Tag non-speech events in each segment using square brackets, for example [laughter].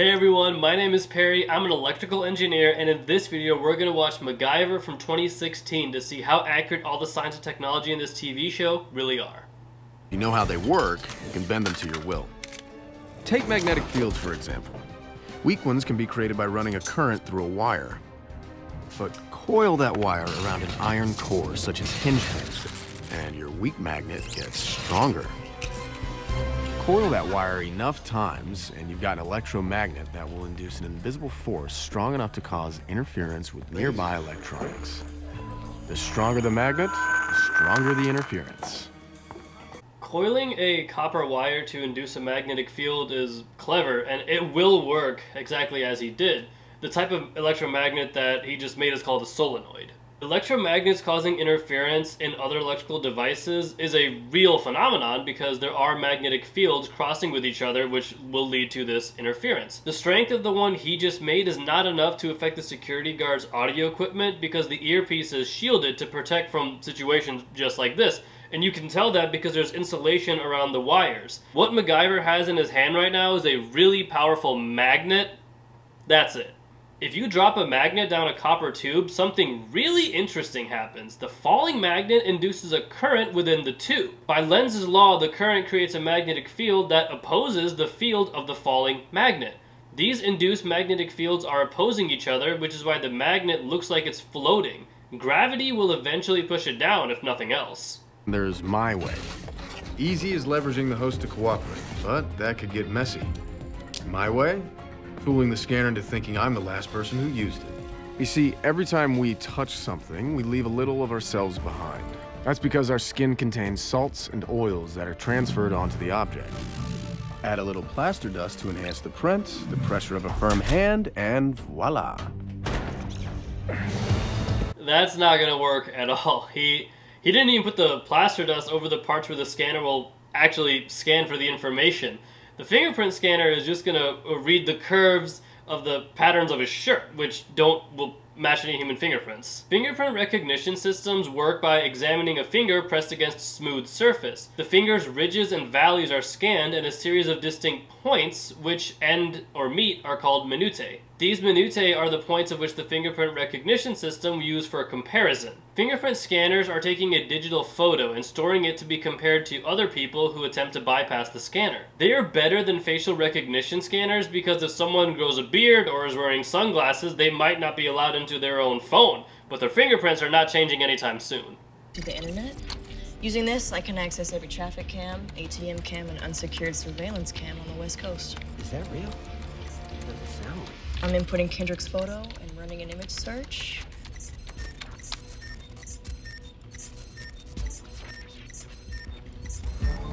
Hey everyone, my name is Pary, I'm an electrical engineer, and in this video we're going to watch MacGyver from 2016 to see how accurate all the science and technology in this TV show really are. You know how they work, you can bend them to your will. Take magnetic fields, for example. Weak ones can be created by running a current through a wire. But coil that wire around an iron core, such as hinge heads, and your weak magnet gets stronger. Coil that wire enough times, and you've got an electromagnet that will induce an invisible force strong enough to cause interference with nearby electronics. The stronger the magnet, the stronger the interference. Coiling a copper wire to induce a magnetic field is clever, and it will work exactly as he did. The type of electromagnet that he just made is called a solenoid. Electromagnets causing interference in other electrical devices is a real phenomenon because there are magnetic fields crossing with each other which will lead to this interference. The strength of the one he just made is not enough to affect the security guard's audio equipment because the earpiece is shielded to protect from situations just like this. And you can tell that because there's insulation around the wires. What MacGyver has in his hand right now is a really powerful magnet. That's it. If you drop a magnet down a copper tube, something really interesting happens. The falling magnet induces a current within the tube. By Lenz's law, the current creates a magnetic field that opposes the field of the falling magnet. These induced magnetic fields are opposing each other, which is why the magnet looks like it's floating. Gravity will eventually push it down, if nothing else. There's my way. Easy is leveraging the host to cooperate, but that could get messy. My way? Fooling the scanner into thinking I'm the last person who used it. You see, every time we touch something, we leave a little of ourselves behind. That's because our skin contains salts and oils that are transferred onto the object. Add a little plaster dust to enhance the print, the pressure of a firm hand, and voila. That's not gonna work at all. [laughs] He he didn't even put the plaster dust over the parts where the scanner will actually scan for the information. The fingerprint scanner is just going to uh, read the curves of the patterns of his shirt, which don't will match any human fingerprints. Fingerprint recognition systems work by examining a finger pressed against a smooth surface. The finger's ridges and valleys are scanned and a series of distinct points which end or meet are called minutiae. These minutiae are the points of which the fingerprint recognition system use for a comparison. Fingerprint scanners are taking a digital photo and storing it to be compared to other people who attempt to bypass the scanner. They are better than facial recognition scanners because if someone grows a beard or is wearing sunglasses, they might not be allowed into their own phone, but their fingerprints are not changing anytime soon. To the internet? Using this, I can access every traffic cam, ATM cam, and unsecured surveillance cam on the West Coast. Is that real? It doesn't sound real. I'm inputting Kendrick's photo and running an image search.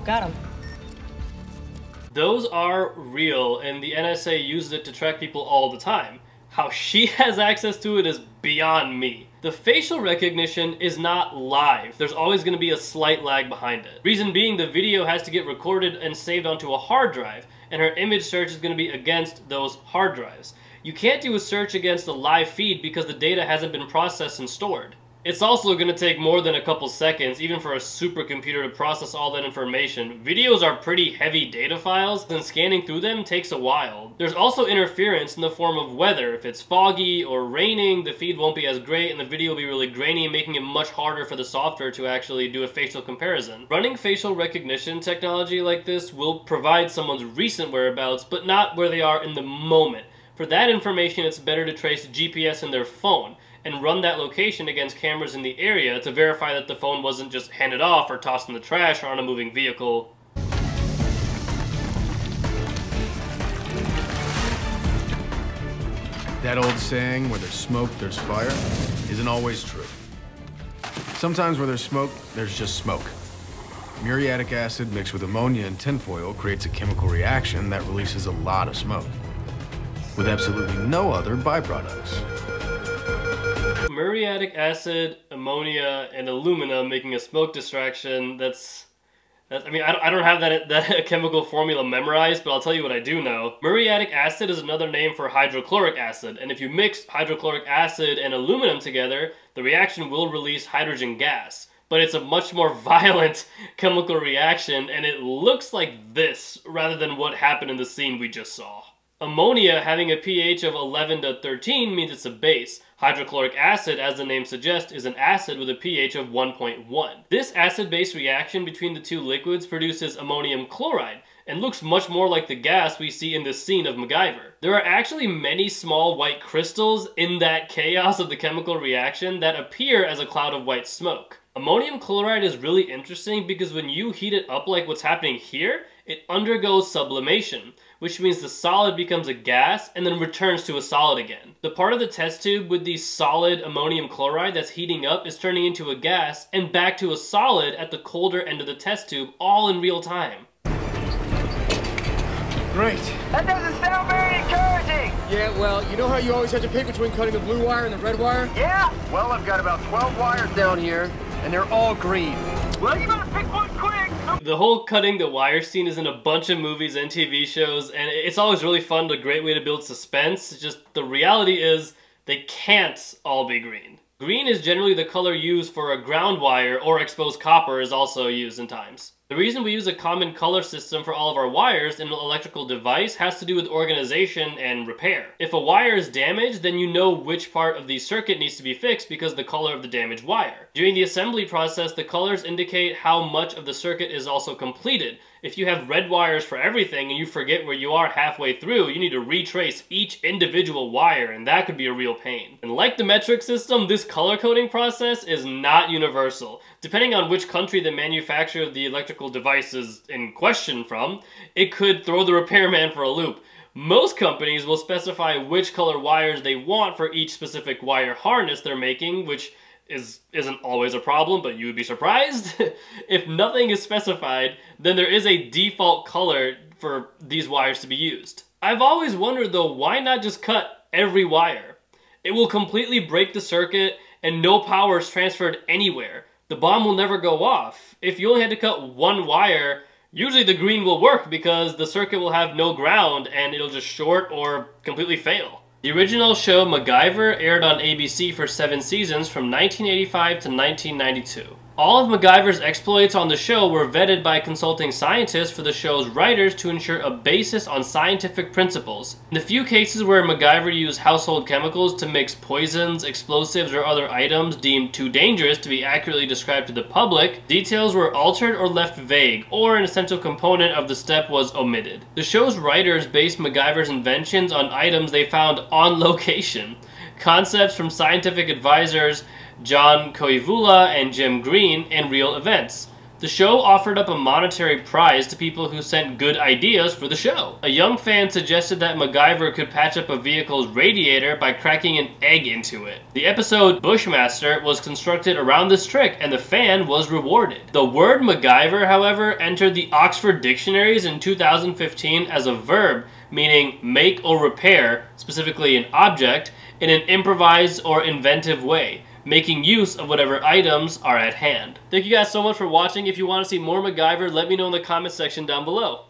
Got him. Those are real, and the NSA uses it to track people all the time. How she [laughs] has access to it is beyond me. The facial recognition is not live. There's always going to be a slight lag behind it. Reason being, the video has to get recorded and saved onto a hard drive, and her image search is going to be against those hard drives. You can't do a search against a live feed because the data hasn't been processed and stored. It's also going to take more than a couple seconds, even for a supercomputer to process all that information. Videos are pretty heavy data files, and scanning through them takes a while. There's also interference in the form of weather. If it's foggy or raining, the feed won't be as great, and the video will be really grainy, making it much harder for the software to actually do a facial comparison. Running facial recognition technology like this will provide someone's recent whereabouts, but not where they are in the moment. For that information, it's better to trace GPS in their phone and run that location against cameras in the area to verify that the phone wasn't just handed off or tossed in the trash or on a moving vehicle. That old saying, where there's smoke, there's fire, isn't always true. Sometimes where there's smoke, there's just smoke. Muriatic acid mixed with ammonia and tinfoil creates a chemical reaction that releases a lot of smoke with absolutely no other byproducts. Muriatic acid, ammonia, and aluminum making a smoke distraction. That's, that's I mean, I don't have that, that [laughs] chemical formula memorized, but I'll tell you what I do know. Muriatic acid is another name for hydrochloric acid, and if you mix hydrochloric acid and aluminum together, the reaction will release hydrogen gas but it's a much more [laughs] violent chemical reaction and it looks like this rather than what happened in the scene we just saw. Ammonia having a pH of 11 to 13 means it's a base. Hydrochloric acid, as the name suggests, is an acid with a pH of 1.1. This acid-base reaction between the two liquids produces ammonium chloride, and looks much more like the gas we see in this scene of MacGyver. There are actually many small white crystals in that chaos of the chemical reaction that appear as a cloud of white smoke. Ammonium chloride is really interesting because when you heat it up like what's happening here, it undergoes sublimation, which means the solid becomes a gas and then returns to a solid again. The part of the test tube with the solid ammonium chloride that's heating up is turning into a gas and back to a solid at the colder end of the test tube all in real time. Great. That doesn't sound very encouraging. Yeah, well, you know how you always had to pick between cutting the blue wire and the red wire? Yeah? Well, I've got about 12 wires down here, and they're all green. Well, you better pick one quick. The whole cutting the wire scene is in a bunch of movies and TV shows, and it's always really fun, a great way to build suspense. It's just the reality is they can't all be green. Green is generally the color used for a ground wire or exposed copper is also used in times. The reason we use a common color system for all of our wires in an electrical device has to do with organization and repair. If a wire is damaged, then you know which part of the circuit needs to be fixed because the color of the damaged wire. During the assembly process, the colors indicate how much of the circuit is also completed. If you have red wires for everything and you forget where you are halfway through, you need to retrace each individual wire and that could be a real pain. And like the metric system, this color coding process is not universal. Depending on which country the manufacturer of the electrical device is in question from, it could throw the repairman for a loop. Most companies will specify which color wires they want for each specific wire harness they're making, which is isn't always a problem, but you would be surprised. [laughs] if nothing is specified, then there is a default color for these wires to be used. I've always wondered though, why not just cut every wire? It will completely break the circuit and no power is transferred anywhere the bomb will never go off. If you only had to cut one wire, usually the green will work because the circuit will have no ground and it'll just short or completely fail. The original show MacGyver aired on ABC for seven seasons from 1985 to 1992. All of MacGyver's exploits on the show were vetted by consulting scientists for the show's writers to ensure a basis on scientific principles. In the few cases where MacGyver used household chemicals to mix poisons, explosives, or other items deemed too dangerous to be accurately described to the public, details were altered or left vague, or an essential component of the step was omitted. The show's writers based MacGyver's inventions on items they found on location. Concepts from scientific advisors John Koivula and Jim Green, and real events. The show offered up a monetary prize to people who sent good ideas for the show. A young fan suggested that MacGyver could patch up a vehicle's radiator by cracking an egg into it. The episode Bushmaster was constructed around this trick and the fan was rewarded. The word MacGyver, however, entered the Oxford dictionaries in 2015 as a verb meaning make or repair, specifically an object, in an improvised or inventive way making use of whatever items are at hand. Thank you guys so much for watching. If you want to see more MacGyver, let me know in the comment section down below.